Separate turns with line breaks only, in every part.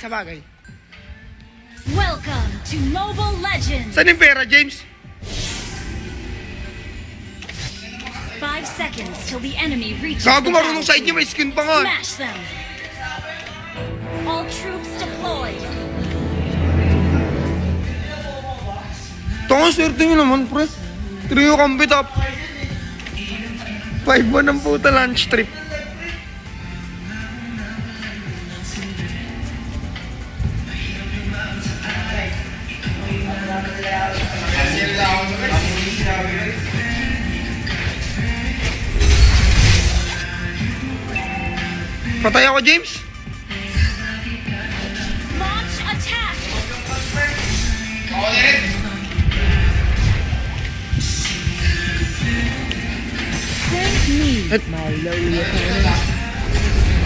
sa bagay.
Welcome to Mobile Legends!
Saan yung pera, James?
Five seconds till the enemy reaches
Gago marunong sa inyo, may skin pa nga.
Smash them! All troops deployed!
Tanga, swerte nyo naman, pre. Trio kang bitap. Five ba ng puta lunch trip? Patay ako, James?
Launch attack!
Thank me,
Et-
my lowly opponent.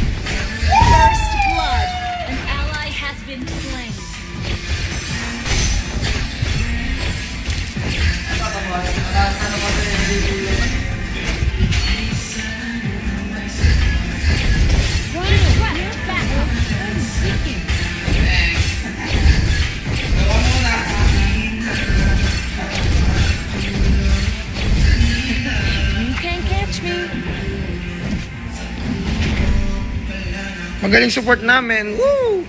First blood! An ally has been slain.
Magaling support namin. Woo!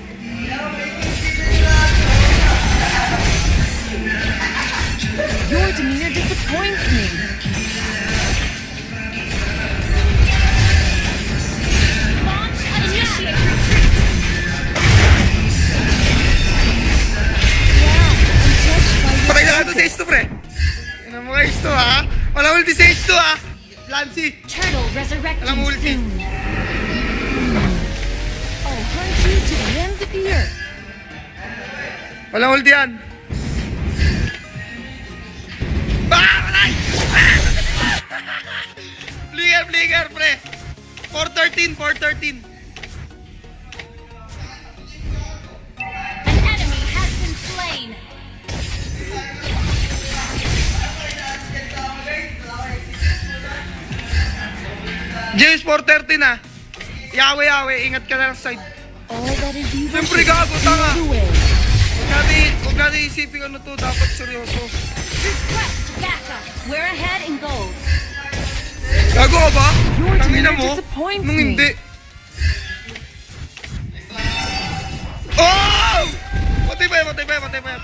Your demeanor disappoints me.
Patay na ka to sa H2, pre. Yan ang mga H2, ha? Wala ulti sa H2, ha? Lancy.
Turtle resurrecting soon.
The ends of the earth.
Wala ulti yan. Ah! Patay! Ah! Flicker, pre. 413, 413.
An enemy has been slain.
James, 413, ha? Yawe, yawe. Ingat ka na sa side. Siyempre, gago, tanga. Huwag natin, huwag natin isipin ano to. Dapat seryoso.
We're ahead in gold.
Gago ka ba? Tangina mo? Nung hindi. Oh! Patay pa yan, patay pa yan, patay pa yan.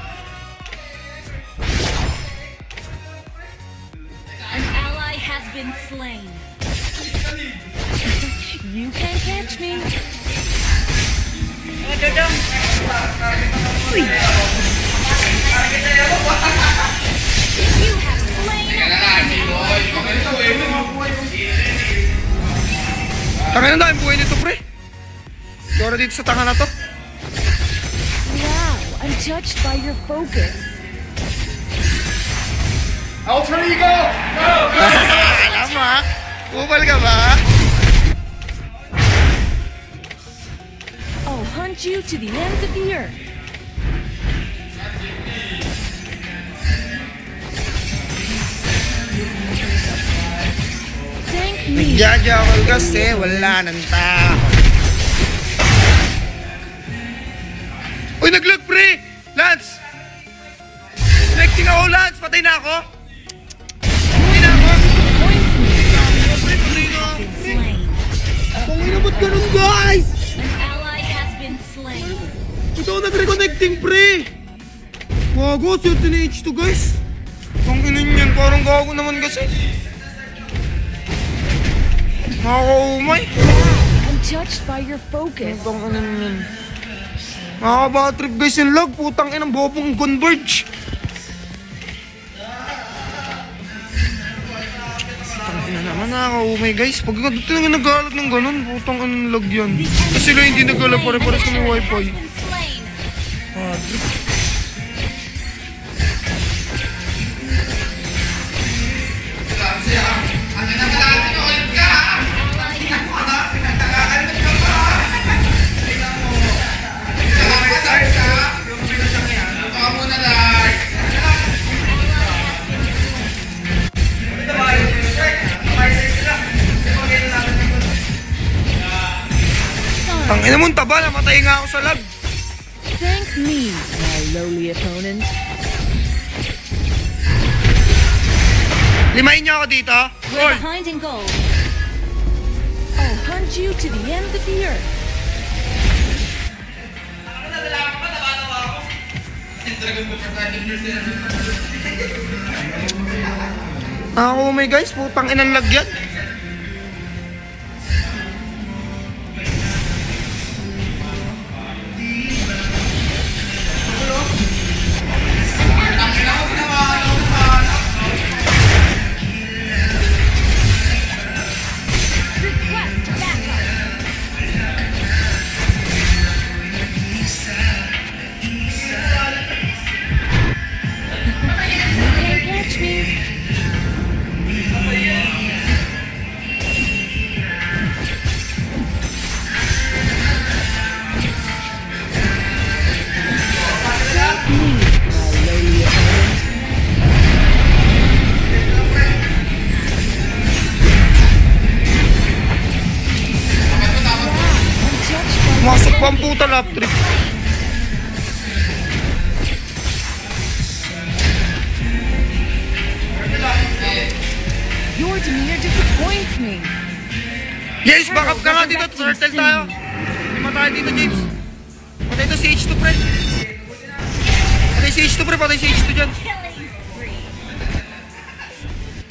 An ally has been slain.
You can't catch me.
You have slain an enemy.
Tanga na dahil buhay nito, pre. Yora dito sa tanga na to.
Wow, I'm touched by your focus.
Alam mo ha? Kupal ka ba?
I'll hunt you to the ends of the earth.
Nagjajakal kasi wala nang tao. Uy, naglag, pre! Lance! Connecting ako, Lance! Patay na ako! Patay na ako! Pangina, ba't ganun, guys? Ito ako nag-reconnecting, pre! Swerte na H2, guys! Pangina yan, parang gago naman kasi. Nakakaumay.
I'm touched by your focus.
Putang ina yan. Nakaka-batrip guys yung lag. Putang inang bobong converge. Putang ina naman nakaka-umay guys. Pag dito nga nag-aalag ng ganun, putang inang lag yan. Kasi sila hindi nag-aalag pare-pares kami wifi.
Has been
Ang ina mo, taba, namatay nga ako sa lag.
Thank me, my lowly opponent.
Limayin niyo ako dito.
We're behind in gold.
I'll hunt you to the end of the earth.
Ako, oh my guys, putang inang lagyan.
By
Pumasok pa ang puta lap trip.
your demeanor disappoints me.
James, back up ka nga dito. Turtle tayo. Lima tayo dito, James. Patay to si H2, pre. Patay si H2, pre. Patay si H2 dyan.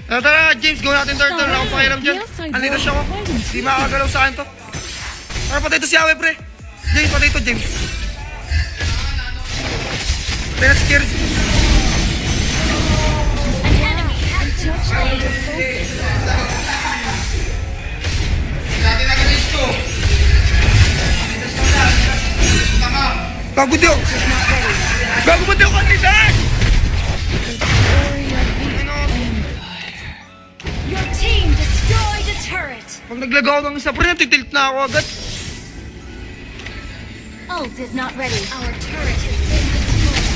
Tara, tara, James. Gawin natin turtle. Akong pakiram dyan. Andito siya ko. Hindi makakagalaw sa akin to. Tara, patay to si Awe, pre. James, patay to, James.
Your focus.
Gago ako. Gago ba ako
destroyed a turret.
Pag naglagaw ng isa, pre, natitilt na ako agad.
Ult is not ready. Our turret has been destroyed.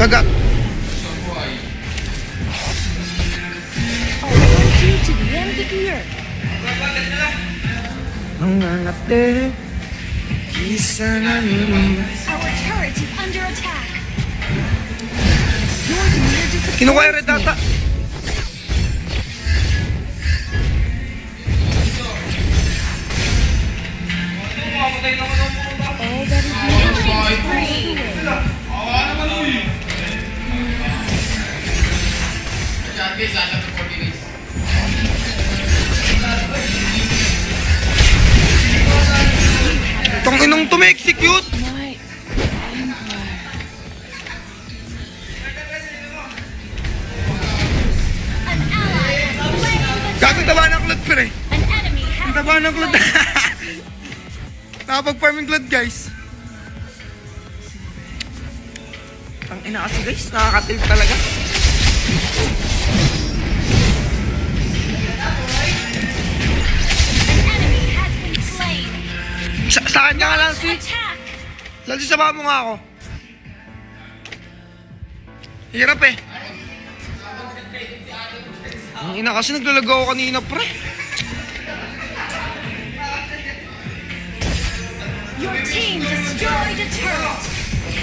Kagat.
I'll hunt you to the of the earth.
Ang kisa na.
Our turret is under attack.
Your demeanor disappoints
Kinuha yung red data. Itong inong
slain the
Gago taba ng cloud, pre.
An enemy has
Taba ng cloud. Nakapag-farming cloud, guys. Ina kasi, guys. Nakakatilt talaga. Sa, sa kanya si.
Attack.
Lalsi, sama mo nga ako. Hirap eh. Ang ina kasi naglalagaw kanina, pre.
Your team destroyed a turret.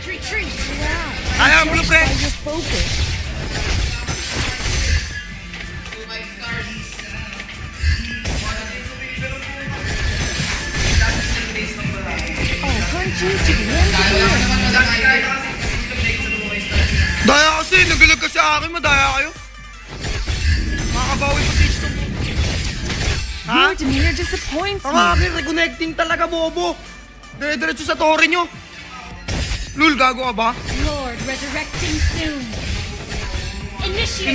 Initiate retreat.
Wow,
Alam,
judged
blueprint.
by your focus. I'll hunt you to the end of the earth.
Daya kasi, nagalag ka sa akin, madaya kayo. babawi pa si H2. Ha?
Your demeanor disappoints
Ang
me.
akin, reconnecting talaga, bobo. Dire-diretso sa tore nyo. Lul, gago ka ba?
Lord resurrecting soon. Initiate.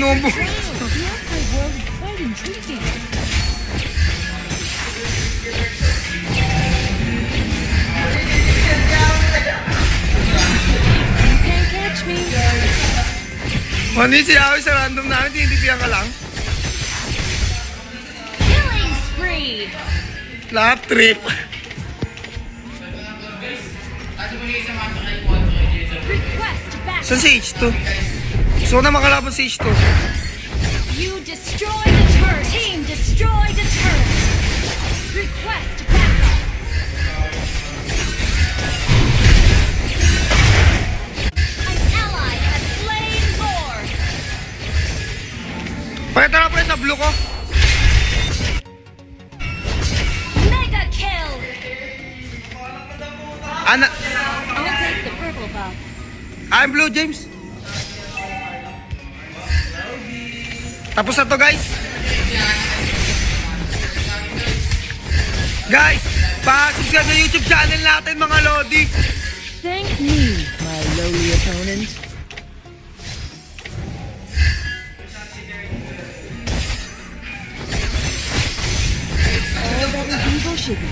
Ano yung sinabi sa random namin, tinitipihan ka lang?
killing spree.
Lap trip. Saan si H2? Gusto ko na makalaban si H2.
You destroy the turret. Team destroy the turret.
Tapos na to, guys. Guys, pa-subscribe sa YouTube channel natin, mga Lodi.
Thank me, my lowly opponent. All that is evil should be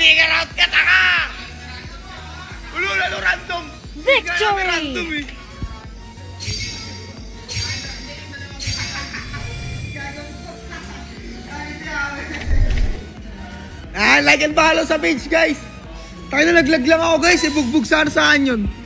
Mag-figure out ka, taka! Ulo, lalo random.
Victory!
Random eh. Ah, like and follow sa page, guys. Tayo na naglag lang ako, guys. Ibugbog sana saan yun.